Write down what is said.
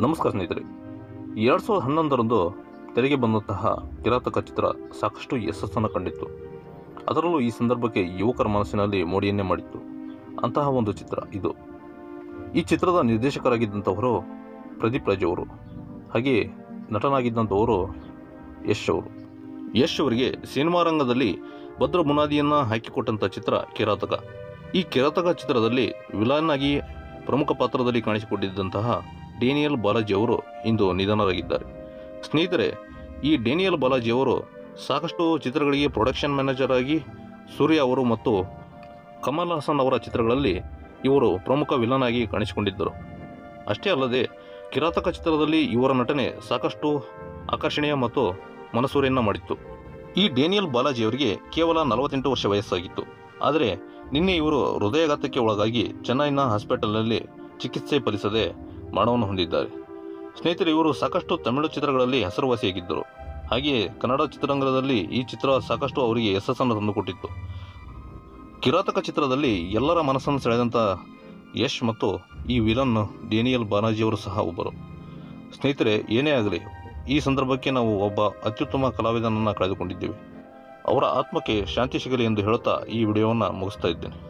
ನಮಸ್ಕಾರ ಸ್ನೇಹಿತರೆ. ಎರಡು ಸಾವಿರದ ಹನ್ನೊಂದರಂದು ತೆರೆಗೆ ಬಂದಂತಹ ಕಿರಾತಕ ಚಿತ್ರ ಸಾಕಷ್ಟು ಯಶಸ್ಸನ್ನು ಕಂಡಿತ್ತು. ಅದರಲ್ಲೂ ಈ ಸಂದರ್ಭಕ್ಕೆ ಯುವಕರ ಮನಸ್ಸಿನಲ್ಲಿ ಮೋಡಿಯನ್ನೇ ಮಾಡಿತ್ತು. ಅಂತಹ ಒಂದು ಚಿತ್ರ ಇದು. ಈ ಚಿತ್ರದ ನಿರ್ದೇಶಕರಾಗಿದ್ದಂಥವರು ಪ್ರದೀಪ್ ರಾಜ್ ಅವರು ಹಾಗೆಯೇ ನಟನಾಗಿದ್ದಂಥವರು ಯಶ್ ಅವರು. ಯಶ್ ಅವರಿಗೆ ಸಿನಿಮಾ ರಂಗದಲ್ಲಿ ಭದ್ರ ಬುನಾದಿಯನ್ನು ಹಾಕಿಕೊಟ್ಟಂಥ ಚಿತ್ರ ಕಿರಾತಕ. ಈ ಕಿರಾತಕ ಚಿತ್ರದಲ್ಲಿ ವಿಲನ್ ಆಗಿ ಪ್ರಮುಖ ಪಾತ್ರದಲ್ಲಿ ಕಾಣಿಸಿಕೊಂಡಿದ್ದಂತಹ ಡೇನಿಯಲ್ ಬಾಲಾಜಿ ಅವರು ಇಂದು ನಿಧನರಾಗಿದ್ದಾರೆ. ಸ್ನೇಹಿತರೆ, ಈ ಡೇನಿಯಲ್ ಬಾಲಾಜಿ ಅವರು ಸಾಕಷ್ಟು ಚಿತ್ರಗಳಿಗೆ ಪ್ರೊಡಕ್ಷನ್ ಮ್ಯಾನೇಜರ್ ಆಗಿ ಸೂರ್ಯ ಅವರು ಮತ್ತು ಕಮಲ್ ಹಾಸನ್ ಅವರ ಚಿತ್ರಗಳಲ್ಲಿ ಇವರು ಪ್ರಮುಖ ವಿಲನ್ ಆಗಿ ಕಾಣಿಸಿಕೊಂಡಿದ್ದರು. ಅಷ್ಟೇ ಅಲ್ಲದೆ, ಕಿರಾತಕ ಚಿತ್ರದಲ್ಲಿ ಇವರ ನಟನೆ ಸಾಕಷ್ಟು ಆಕರ್ಷಣೀಯ ಮತ್ತು ಮನಸೂರೆಯನ್ನು ಮಾಡಿತ್ತು. ಈ ಡೇನಿಯಲ್ ಬಾಲಾಜಿ ಅವರಿಗೆ ಕೇವಲ ನಲವತ್ತೆಂಟು ವರ್ಷ ವಯಸ್ಸಾಗಿತ್ತು. ಆದರೆ, ನಿನ್ನೆ ಇವರು ಹೃದಯಾಘಾತಕ್ಕೆ ಒಳಗಾಗಿ ಚೆನ್ನೈನ ಹಾಸ್ಪಿಟಲ್ನಲ್ಲಿ ಚಿಕಿತ್ಸೆ ಫಲಿಸದೆ ಮರಣವನ್ನು ಹೊಂದಿದ್ದಾರೆ. ಸ್ನೇಹಿತರೆ, ಇವರು ಸಾಕಷ್ಟು ತಮಿಳು ಚಿತ್ರಗಳಲ್ಲಿ ಹೆಸರುವಾಸಿಯಾಗಿದ್ದರು. ಹಾಗೆಯೇ ಕನ್ನಡ ಚಿತ್ರರಂಗದಲ್ಲಿ ಈ ಚಿತ್ರ ಸಾಕಷ್ಟು ಅವರಿಗೆ ಯಶಸ್ಸನ್ನು ತಂದುಕೊಟ್ಟಿತ್ತು. ಕಿರಾತಕ ಚಿತ್ರದಲ್ಲಿ ಎಲ್ಲರ ಮನಸ್ಸನ್ನು ಸೆಳೆದಂಥ ಯಶ್ ಮತ್ತು ಈ ವಿಲನ್ ಡೇನಿಯಲ್ ಬಾಲಾಜಿಯವರು ಸಹ ಒಬ್ಬರು. ಸ್ನೇಹಿತರೆ, ಏನೇ ಆಗಲಿ, ಈ ಸಂದರ್ಭಕ್ಕೆ ನಾವು ಒಬ್ಬ ಅತ್ಯುತ್ತಮ ಕಲಾವಿದನನ್ನು ಕಳೆದುಕೊಂಡಿದ್ದೇವೆ. ಅವರ ಆತ್ಮಕ್ಕೆ ಶಾಂತಿ ಸಿಗಲಿ ಎಂದು ಹೇಳುತ್ತಾ ಈ ವಿಡಿಯೋವನ್ನು ಮುಗಿಸ್ತಾ ಇದ್ದೇನೆ.